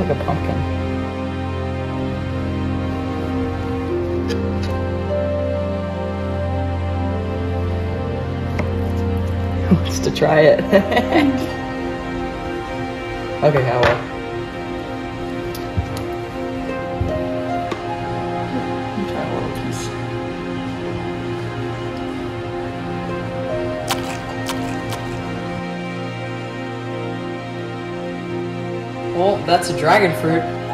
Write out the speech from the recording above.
like a pumpkin. Who wants to try it? okay, I Well, that's a dragon fruit.